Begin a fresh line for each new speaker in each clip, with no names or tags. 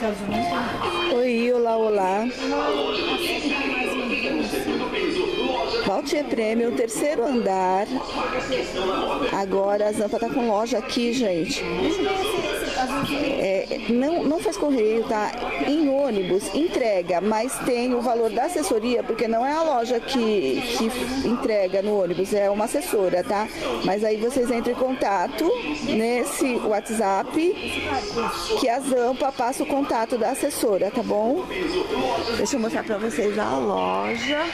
Celso, não
Oi, olá, olá. Valtier Prêmio, terceiro andar. Agora a Zampa tá com loja aqui, gente. É, não, não faz correio, tá? Em ônibus, entrega, mas tem o valor da assessoria, porque não é a loja que, que entrega no ônibus, é uma assessora, tá? Mas aí vocês entram em contato nesse WhatsApp que a Zampa passa o contato da assessora, tá bom? Deixa eu mostrar pra vocês a loja.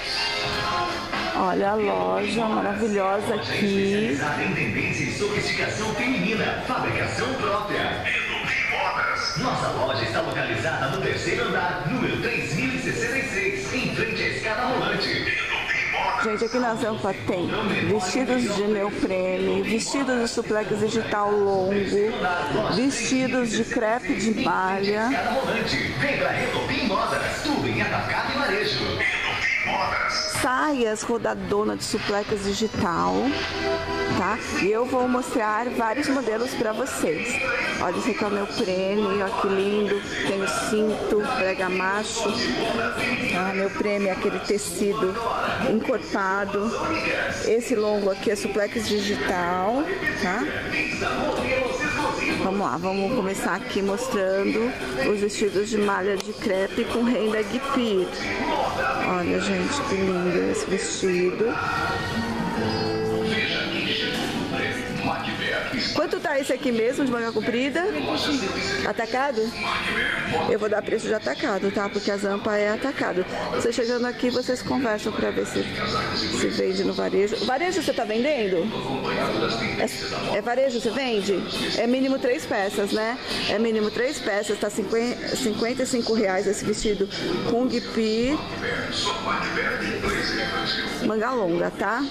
Olha a loja maravilhosa aqui.
Independência e sofisticação feminina. Fabricação própria. Nossa loja está localizada no terceiro andar, número 3066, em frente à escada rolante.
Gente, aqui na Zampa tem vestidos de neoprene, vestidos de suplex digital longo, vestidos de crepe de malha.
E
saias rodadona de suplex digital, tá? E eu vou mostrar vários modelos para vocês. Olha, esse aqui é o meu prêmio, ó que lindo, tem o cinto, prega macho, tá? Meu prêmio é aquele tecido encorpado. Esse longo aqui é suplex digital, tá? Vamos lá, vamos começar aqui mostrando os vestidos de malha de crepe com renda guipir. Olha, gente, que lindo esse vestido. Esse aqui mesmo de manga comprida? Atacado? Eu vou dar preço de atacado, tá? Porque a Zampa é atacado. Você chegando aqui, vocês conversam para ver se, se vende no varejo. Varejo você tá vendendo? É, é varejo você vende? É mínimo três peças, né? É mínimo três peças, tá 50, 55 reais esse vestido com guipi. Manga longa, tá?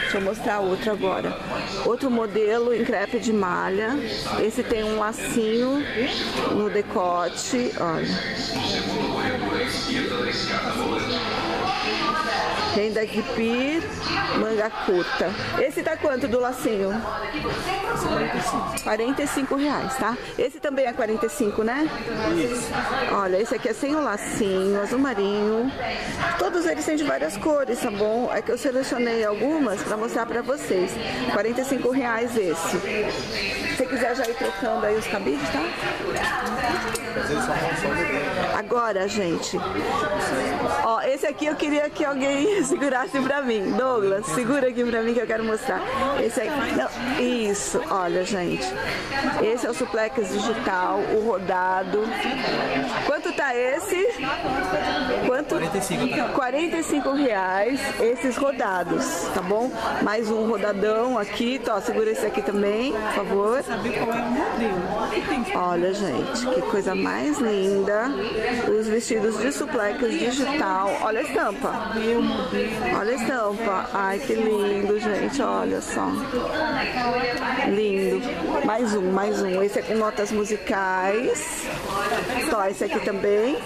Deixa eu mostrar outro agora. Outro modelo em crepe de malha. Esse tem um lacinho no decote, olha. Renda guipir, manga curta. Esse tá quanto do lacinho? 45 reais, tá? Esse também é 45, né? Olha, esse aqui é sem o lacinho, azul marinho. Todos eles têm de várias cores, tá bom? É que eu selecionei algumas para mostrar para vocês. 45 reais esse. Se você quiser já ir trocando aí os cabides, tá? Agora, gente. Ó, esse aqui eu queria que alguém segurasse pra mim. Douglas, segura aqui pra mim que eu quero mostrar. Esse aqui. Não, isso, olha, gente. Esse é o suplex digital, o rodado. Quanto tá esse? Quanto? 45. 45 reais esses rodados, tá bom? Mais um rodadão aqui, tó, segura esse aqui também, por favor. Olha, gente, que coisa mais linda. Os vestidos de suplex digital. Olha a estampa. Olha a estampa. Ai, que lindo, gente. Olha só. Lindo. Mais um, mais um. Esse é com notas musicais. Tó, esse aqui também.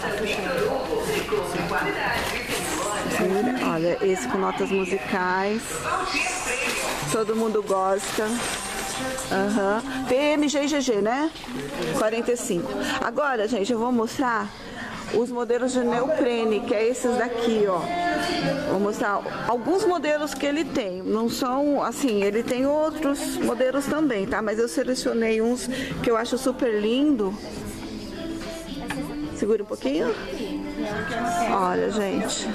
Olha, esse com notas musicais. Todo mundo gosta. Aham. PMG e GG, né? 45. Agora, gente, eu vou mostrar os modelos de neoprene, que é esses daqui, ó. Vou mostrar alguns modelos que ele tem. Não são, assim, ele tem outros modelos também, tá? Mas eu selecionei uns que eu acho super lindo. Segura um pouquinho. Olha, gente.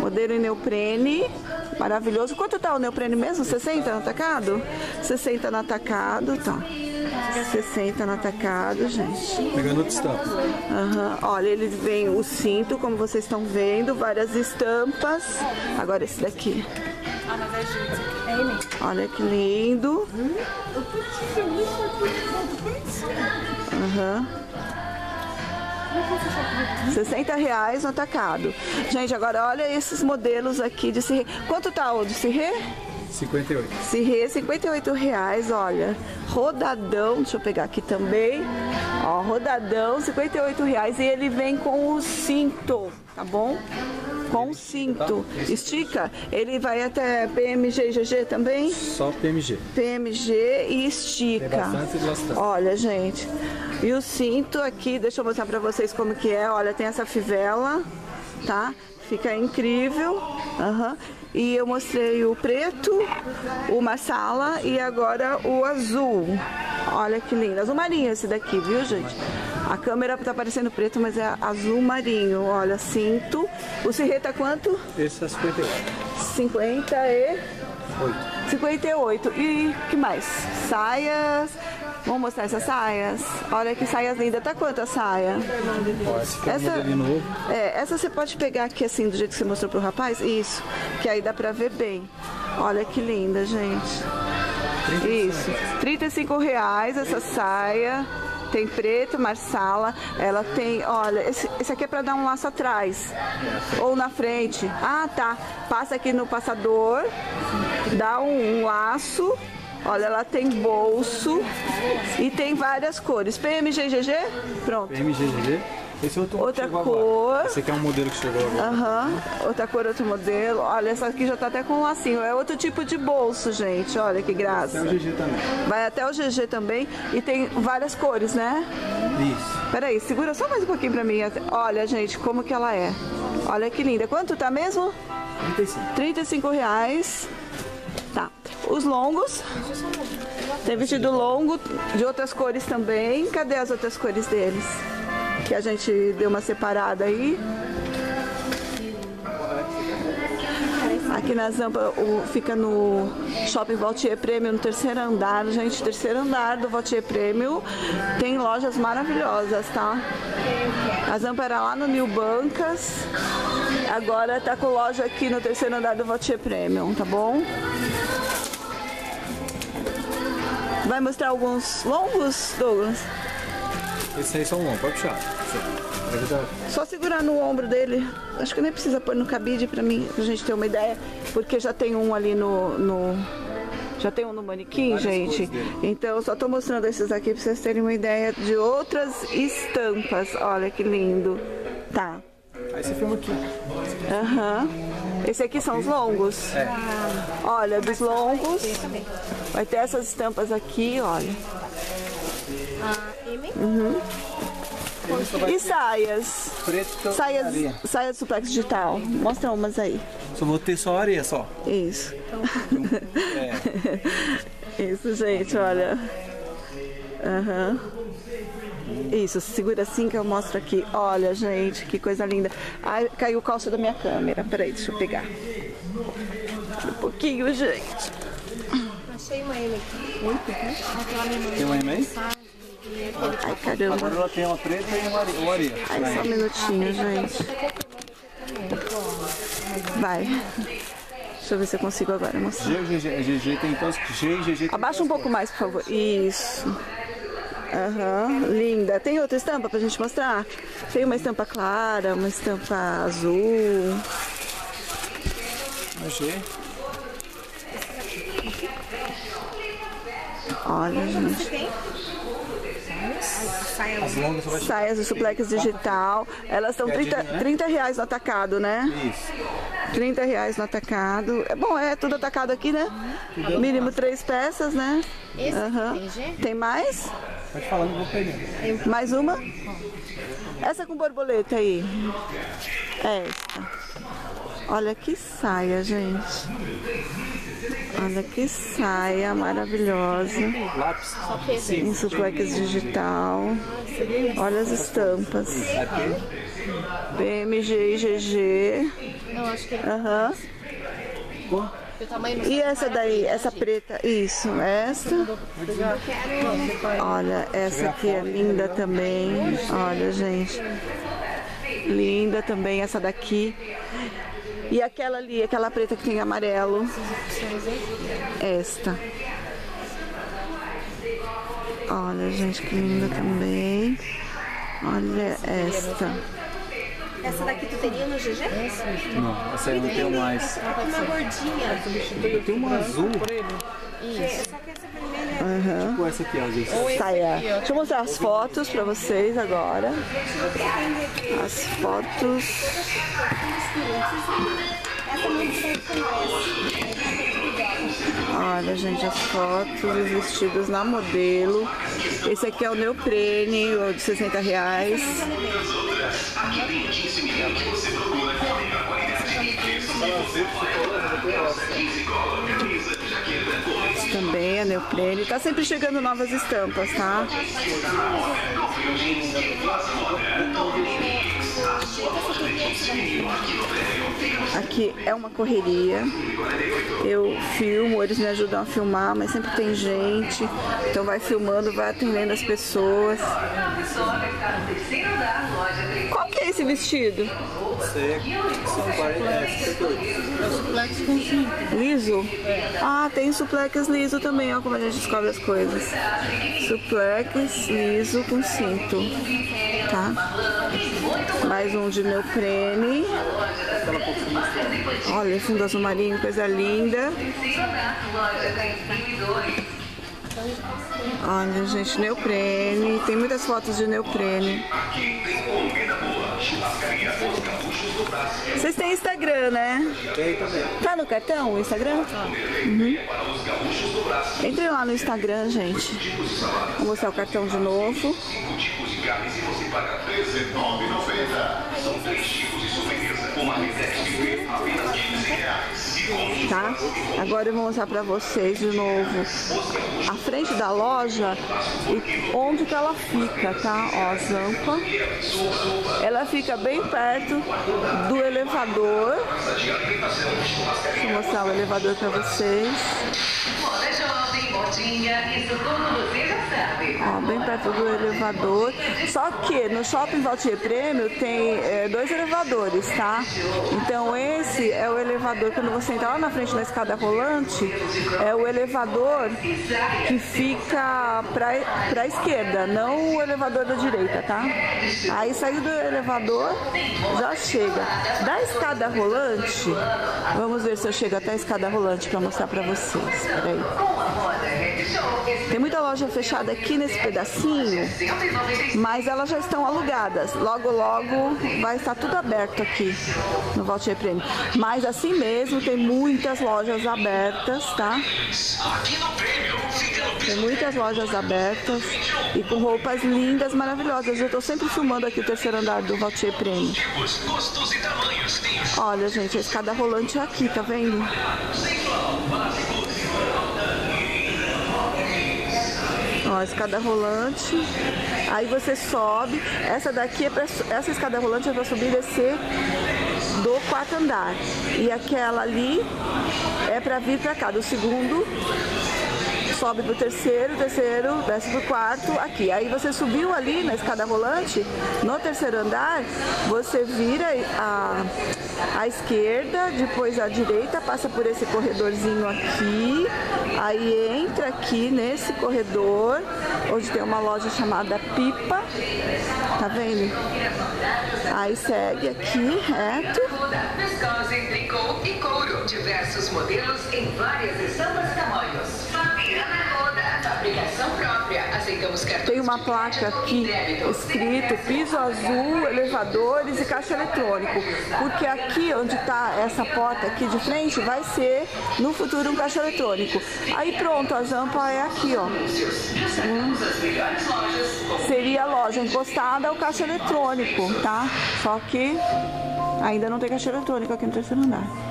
Modelo em neoprene. Maravilhoso. Quanto tá o neoprene mesmo? 60 no atacado? 60 no atacado, tá. 60 no atacado, gente.
Pegando outro estampa.
Aham. Olha, ele vem o cinto, como vocês estão vendo, várias estampas. Agora esse daqui. Olha que lindo. Aham. 60 reais no atacado. Gente, agora olha esses modelos aqui de cirrê. Quanto tá o de cirrê?
58.
Cirrê, 58 reais, olha. Rodadão, deixa eu pegar aqui também. Ó, rodadão, 58 reais. E ele vem com o cinto, tá bom? Com o cinto. Estica, ele vai até PMG e GG também?
Só PMG.
PMG e estica.
Tem bastante elastano.
Olha, gente. E o cinto aqui, deixa eu mostrar pra vocês como que é. Olha, tem essa fivela, tá? Fica incrível. Aham. E eu mostrei o preto, o marsala e agora o azul. Olha que lindo. Azul marinho esse daqui, viu, gente? A câmera tá parecendo preto, mas é azul marinho. Olha, cinto. O cirreta quanto?
Esse é 58.
50 e... 58. E que mais? Saias. Vamos mostrar essas saias. Olha que saias lindas. Tá quanto a saia? Essa, é, essa você pode pegar aqui assim, do jeito que você mostrou pro rapaz? Isso. Que aí dá pra ver bem. Olha que linda, gente. Isso. 35 reais essa saia. Tem preto, marsala. Ela tem, olha, esse, esse aqui é pra dar um laço atrás. Ou na frente. Ah, tá. Passa aqui no passador. Dá um, um laço. Olha, ela tem bolso. E tem várias cores. PMGGG? Pronto.
MGGG. Esse é outro
Outra cor.
Agora. Esse aqui é um modelo que chegou agora.
Aham, outra cor, outro modelo. Olha, essa aqui já tá até com um lacinho. É outro tipo de bolso, gente. Olha que graça.
É o GG também.
Vai até o GG também. E tem várias cores, né?
Isso.
Peraí, segura só mais um pouquinho pra mim. Olha, gente, como que ela é. Olha que linda. Quanto tá mesmo?
35.
35 reais. Os longos. Tem vestido longo de outras cores também. Cadê as outras cores deles? Que a gente deu uma separada aí. Aqui na Zampa o- fica no Shopping Valtier Premium, no terceiro andar. Gente, terceiro andar do Valtier Premium tem lojas maravilhosas, tá? A Zampa era lá no New Bancas. Agora tá com loja aqui no terceiro andar do Valtier Premium, tá bom? Vai mostrar alguns longos, Douglas?
Esses aí são longos, pode puxar. Tá-
Só segurar no ombro dele. Acho que nem precisa pôr no cabide pra mim, pra gente ter uma ideia, porque já tem um ali no. no- já tem um no manequim, gente. Então eu só tô mostrando esses aqui pra vocês terem uma ideia de outras estampas. Olha que lindo. Tá.
Aí você filma aqui.
Aham. Esse aqui são os longos.
É.
Olha, dos longos. Vai ter essas estampas aqui, olha. Uhum. E saias?
Preto
Saias,
areia.
saias suplex digital. Mostra umas aí.
Só vou ter só areia só.
Isso.
É.
Isso, gente, olha. Aham. Isso, segura assim que eu mostro aqui. Olha, gente, que coisa linda. Ai, caiu o calço da minha câmera. Peraí, deixa eu pegar. Um pouquinho, gente.
Achei uma M aqui. Minha mãe.
Tem uma e-mail?
Ai, caramba.
Agora ela tem uma preta e uma areia.
Ai, só um minutinho, gente. Vai. Deixa eu ver se eu consigo agora mostrar.
G, GG, GG tem todos. G GG tem
Abaixa um pouco mais, por favor. Isso. Aham, linda. Tem outra estampa pra gente mostrar? Tem uma estampa clara, uma estampa azul.
G.
Olha, gente. Saias do suplex digital. Elas estão 30, 30 reais no atacado, né?
Isso.
30 reais no atacado. É bom, é tudo atacado aqui, né? Mínimo três peças, né?
G?
Tem mais?
Pode falar, não vou pegar.
Mais uma? Essa com borboleta aí. Essa. Olha que saia, gente. Olha que saia maravilhosa. Em suplex digital. Olha as estampas. BMG e GG.
Não, acho que ele
Aham.
não
E essa daí, essa preta, isso, essa. Olha, essa aqui é linda também. Olha, gente. Linda também essa daqui. E aquela ali, aquela preta que tem amarelo. Esta. Olha, gente, que linda também. Olha essa.
Essa daqui tu teria no GG?
Não, essa aí eu não tenho mais.
Uma gordinha.
Tem uma azul.
Só que essa vermelha.
Tipo essa aqui, às vezes.
saia. Deixa eu mostrar as fotos pra vocês agora. As fotos.
Essa não sei como é.
Olha, gente, as fotos, os vestidos na modelo. Esse aqui é o neoprene, o de 60 reais. Esse também é neoprene. Tá sempre chegando novas estampas, tá? Aqui é uma correria. Eu filmo, eles me ajudam a filmar, mas sempre tem gente. Então vai filmando, vai atendendo as pessoas. Qual que é esse vestido?
Você são 40, 58.
Suplex com cinto.
Liso? Ah, tem suplex liso também, ó como a gente descobre as coisas. Suplex liso com cinto, tá? Mais um de neoprene. Olha, fundo azul marinho, coisa linda. Olha, gente, neoprene. Tem muitas fotos de neoprene. Vocês têm Instagram, né?
Tem também.
Tá no cartão o Instagram? Uhum. Entre lá no Instagram, gente. Vou mostrar o cartão de novo.
Carne se você paga R$19,90. São três tipos de sobremesa. Uma reset de V, apenas 15 reais. E com
tá? Agora eu vou mostrar pra vocês de novo a frente da loja e onde que ela fica, tá? Ó, a Zampa. Ela fica bem perto do elevador. Deixa eu mostrar o elevador pra vocês.
Moda jovem, modinha, isso tudo você.
Ó, bem perto do elevador. Só que no Shopping Valtier Prêmio tem é, dois elevadores, tá? Então esse é o elevador, quando você entra lá na frente da escada rolante, é o elevador que fica pra, pra esquerda, não o elevador da direita, tá? Aí saiu do elevador, já chega. Da escada rolante, vamos ver se eu chego até a escada rolante pra mostrar pra vocês. Peraí. Tem muita loja fechada aqui nesse pedacinho,
195
mas elas já estão alugadas. Logo, logo vai estar tudo aberto aqui no Valtier Prêmio. Mas assim mesmo, tem muitas lojas abertas, tá? Tem muitas lojas abertas e com roupas lindas, maravilhosas. Eu tô sempre filmando aqui o terceiro andar do Valtier Prêmio. Olha, gente, a escada rolante é aqui, tá vendo? Escada rolante. Aí você sobe. Essa daqui é pra, essa escada rolante é para subir e descer do quarto andar. E aquela ali é para vir para cá, do segundo sobe pro terceiro, terceiro, desce pro quarto, aqui. Aí você subiu ali na escada rolante, no terceiro andar, você vira a, a esquerda, depois a direita, passa por esse corredorzinho aqui, aí entra aqui nesse corredor, onde tem uma loja chamada Pipa, tá vendo? Aí segue aqui, reto.
Viscose, tricô e couro. Diversos modelos em várias estampas tamanhos. Própria. Aceitamos cartões
Tem uma placa aqui escrito piso azul, elevadores e caixa eletrônico. Porque aqui onde está essa porta aqui de frente vai ser no futuro um caixa eletrônico. Aí pronto, a Zampa é aqui, ó. Hum. Seria a loja encostada ao caixa eletrônico, tá? Só que ainda não tem caixa eletrônico aqui no terceiro andar.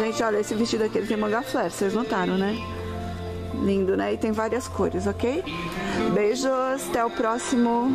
Gente, olha, esse vestido aqui ele tem manga flare, vocês notaram, né? Lindo, né? E tem várias cores, ok? Beijos, até o próximo.